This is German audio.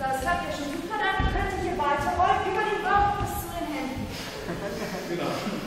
Das habt ihr schon gut verdammt. könnt ihr hier weiterrollen, über den Bauch bis zu den Händen. genau.